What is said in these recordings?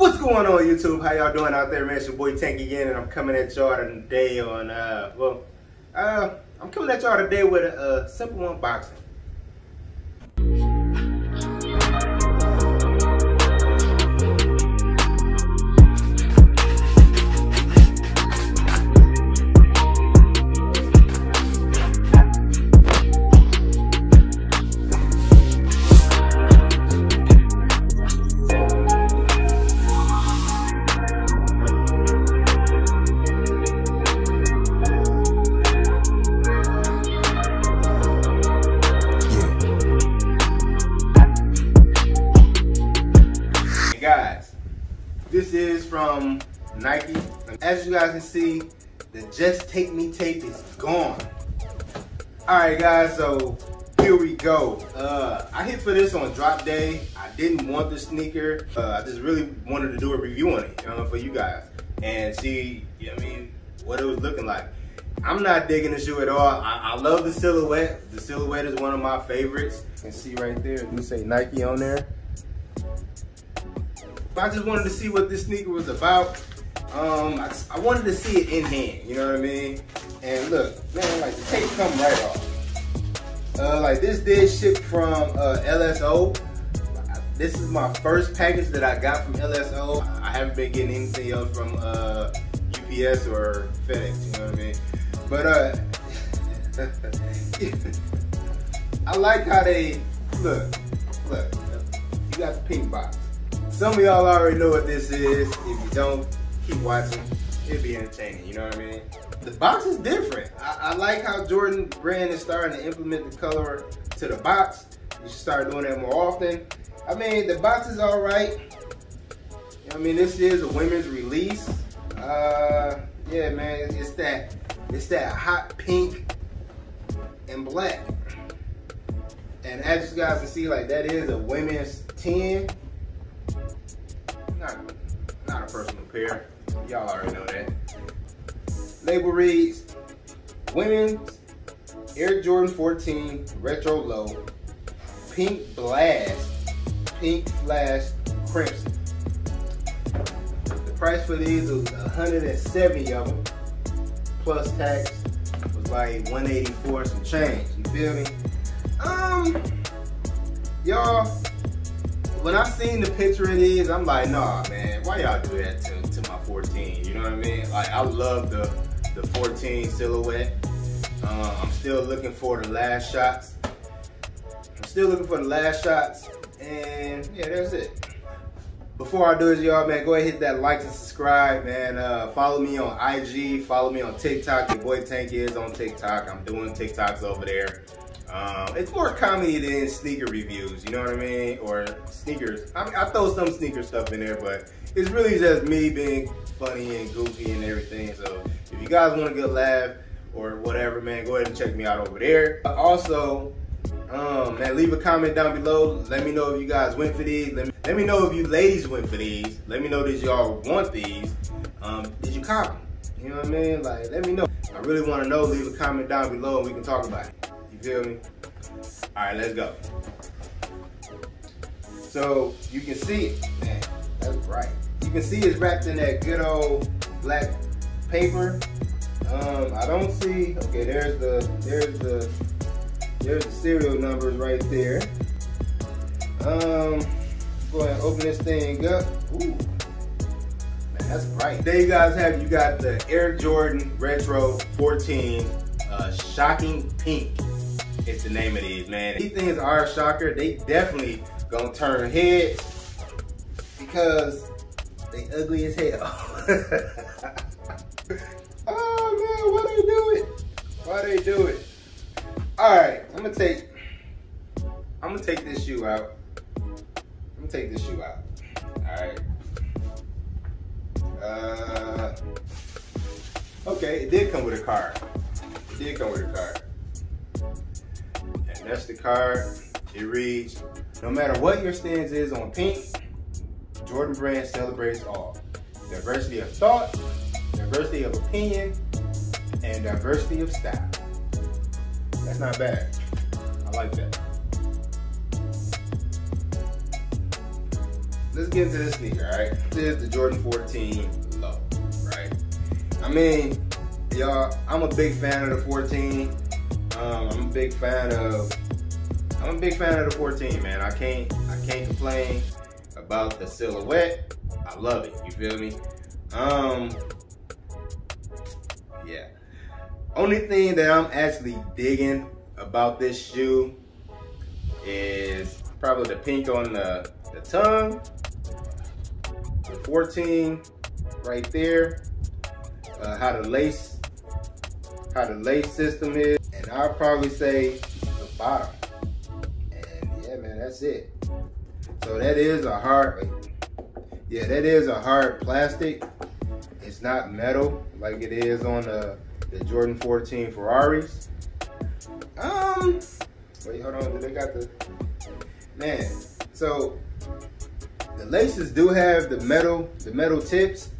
What's going on YouTube? How y'all doing out there, man? It's your boy Tank again, and I'm coming at y'all today on, uh, well, uh, I'm coming at y'all today with a, a simple unboxing. From Nike. As you guys can see, the Just Take Me tape is gone. All right, guys, so here we go. Uh, I hit for this on drop day. I didn't want the sneaker. Uh, I just really wanted to do a review on it, you know, for you guys and see, you know what I mean, what it was looking like. I'm not digging the shoe at all. I, I love the silhouette. The silhouette is one of my favorites. You can see right there, it do say Nike on there. I just wanted to see what this sneaker was about. Um, I, I, wanted to see it in hand, you know what I mean? And look, man, like the tape come right off. Uh, like this did ship from uh, LSO. This is my first package that I got from LSO. I haven't been getting anything else from uh, UPS or FedEx, you know what I mean? But uh, I like how they, look, look, you got the pink box. Some of y'all already know what this is. If you don't, keep watching. It'll be entertaining, you know what I mean? The box is different. I, I like how Jordan brand is starting to implement the color to the box. You should start doing that more often. I mean, the box is all right. I mean, this is a women's release. Uh, yeah, man, it's that, it's that hot pink and black. And as you guys can see, like that is a women's 10 pair. Y'all already know that. Label reads, Women's Air Jordan 14 Retro Low, Pink Blast, Pink Flash Crimson. The price for these was 170 of them, plus tax was like 184 some change. You feel me? Um, y'all, when I seen the picture of these, I'm like, nah, man, why y'all do that to, 14? You know what I mean? Like, I love the, the 14 silhouette. Uh, I'm still looking for the last shots. I'm still looking for the last shots. And yeah, that's it. Before I do this, y'all, man, go ahead hit that like and subscribe, man. Uh, follow me on IG. Follow me on TikTok. Your boy Tank is on TikTok. I'm doing TikToks over there. Um, it's more comedy than sneaker reviews, you know what I mean? Or sneakers. I, mean, I throw some sneaker stuff in there, but it's really just me being funny and goofy and everything. So if you guys want a good laugh or whatever, man, go ahead and check me out over there. Also, um, man, leave a comment down below. Let me know if you guys went for these. Let me, let me know if you ladies went for these. Let me know that y'all want these. Um, did you copy? You know what I mean? Like, let me know. I really want to know. Leave a comment down below and we can talk about it feel me? All right, let's go. So you can see it, man, that's right. You can see it's wrapped in that good old black paper. Um, I don't see, okay, there's the, there's the, there's the serial numbers right there. Um, go ahead and open this thing up. Ooh, man, that's bright. There you guys have, you got the Air Jordan Retro 14 uh, Shocking Pink the name of these, man. These things are a shocker. They definitely gonna turn heads because they ugly as hell. oh man, why they do it? Why they do it? All right, I'm gonna take, I'm gonna take this shoe out. I'm gonna take this shoe out. All right. Uh, okay, it did come with a card. It did come with a card. That's the card. It reads, no matter what your stance is on pink, Jordan Brand celebrates all. Diversity of thought, diversity of opinion, and diversity of style. That's not bad. I like that. let's get into this sneaker, all right? This is the Jordan 14 low, right? I mean, y'all, I'm a big fan of the 14. Um, I'm a big fan of I'm a big fan of the 14, man. I can't I can't complain about the silhouette. I love it. You feel me? Um yeah. Only thing that I'm actually digging about this shoe is probably the pink on the, the tongue, the 14 right there, uh, how the lace, how the lace system is, and I'll probably say the bottom. And yeah, man, that's it. So that is a hard, yeah, that is a hard plastic. It's not metal like it is on the, the Jordan 14 Ferraris. Um, wait, hold on, they got the, man, so the laces do have the metal, the metal tips.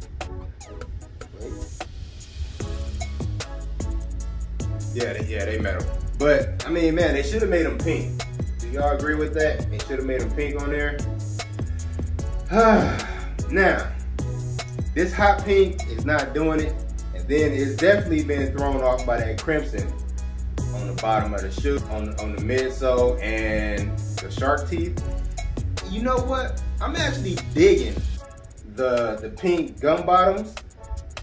Yeah, they, yeah, they metal. But, I mean, man, they should have made them pink. Do y'all agree with that? They should have made them pink on there. now, this hot pink is not doing it. And then it's definitely been thrown off by that crimson on the bottom of the shoe, on, on the midsole and the shark teeth. You know what? I'm actually digging the the pink gum bottoms.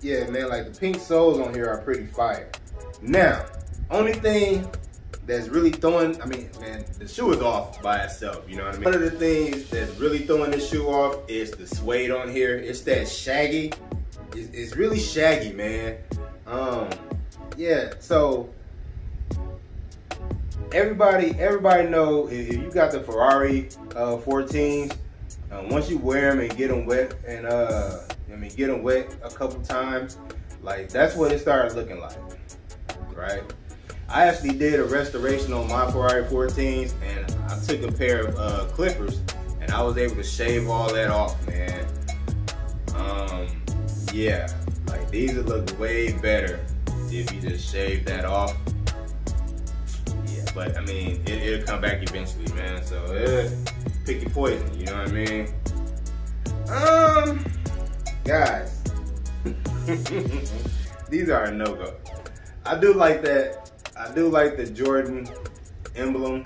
Yeah, man, like the pink soles on here are pretty fire. Now, only thing that's really throwing, I mean, man, the shoe is off by itself, you know what I mean? One of the things that's really throwing the shoe off is the suede on here. It's that shaggy. It's, it's really shaggy, man. Um, yeah, so everybody everybody know if you got the Ferrari uh, 14s, uh, once you wear them and get them wet and uh, I mean get them wet a couple times, like that's what it started looking like, right? I actually did a restoration on my Ferrari 14s and I took a pair of uh, clippers and I was able to shave all that off, man. Um, yeah, like these would look way better if you just shave that off Yeah, but I mean, it, will come back eventually, man. So uh, pick your poison. You know what I mean? Um, guys, these are a no go. I do like that. I do like the Jordan emblem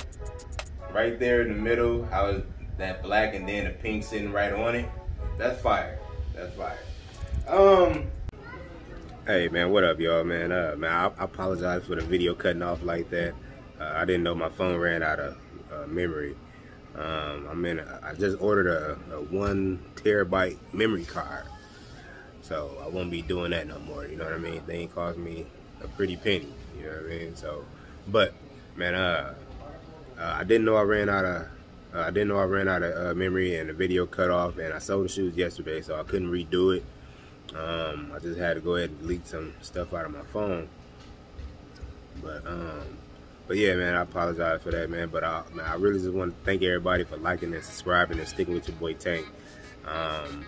right there in the middle. How that black and then the pink sitting right on it. That's fire. That's fire. Um. Hey man, what up, y'all, man? Uh, man, I, I apologize for the video cutting off like that. Uh, I didn't know my phone ran out of uh, memory. Um, in. A, I just ordered a, a, one terabyte memory card, so I won't be doing that no more. You know what I mean? They ain't cost me a pretty penny. You know what I mean? So, but man, uh, uh I didn't know I ran out of. Uh, I didn't know I ran out of uh, memory and the video cut off, and I sold the shoes yesterday, so I couldn't redo it. Um, I just had to go ahead and delete some stuff out of my phone. But um, but yeah, man, I apologize for that, man. But I, man, I really just want to thank everybody for liking and subscribing and sticking with your boy Tank. Um,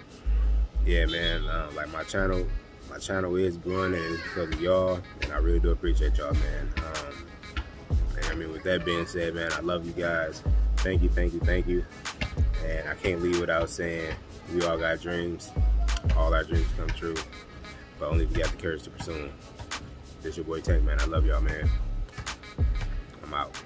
yeah, man, uh, like my channel, my channel is growing and it's because of y'all, and I really do appreciate y'all, man. Um, and I mean, with that being said, man, I love you guys. Thank you, thank you, thank you. And I can't leave without saying we all got dreams. All our dreams come true, but only if you got the courage to pursue them. This your boy Tank, man. I love y'all, man I'm out.